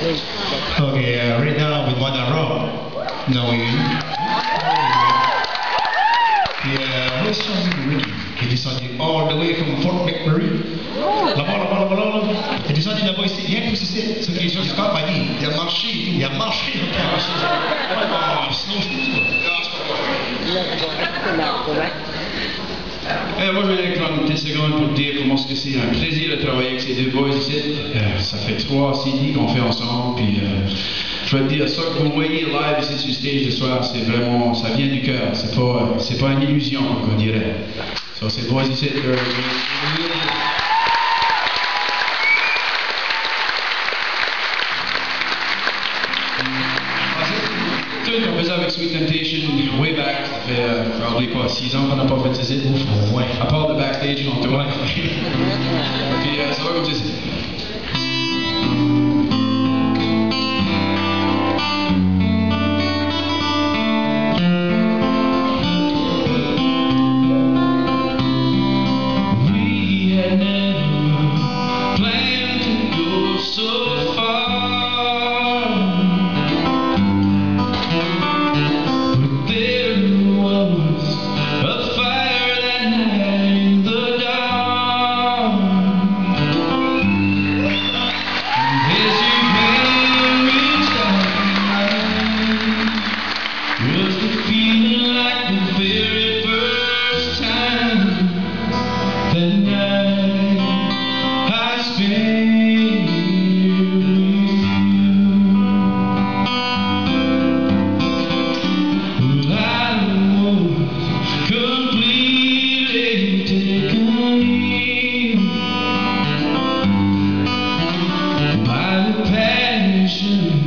Okay, uh, right now with oui. Puis, euh, où est-ce que Ricky, qui est descendu all the way from Fort McMurray. Là-bas, là-bas, là-bas, là-bas. Il est descendu là-bas ici, rien que pour ici. Ce qui est sur le compagnie. Il a marché. Il a marché. A marché. Ah, snowshoes, quoi. Euh, moi, je vais prendre quelques secondes pour dire comment c'est c'est un plaisir de travailler avec ces deux boys ici. Euh, ça fait trois CD qu'on fait ensemble, puis euh, je vais te dire, ça que vous voyez live ici sur stage ce soir, c'est vraiment, ça vient du cœur, c'est pas, c'est pas une illusion, qu'on dirait. So, ces boys ici, they're- Tout qu'on faisait avec Sweet Temptation, euh, quoi, 6 ans qu'on n'a pas fait de zit. Ouais. À part le backstage, on tourne. Puis euh, ça va comme ça. Was the feeling like the very first time that night I spent with you. I was completely taken in by the passion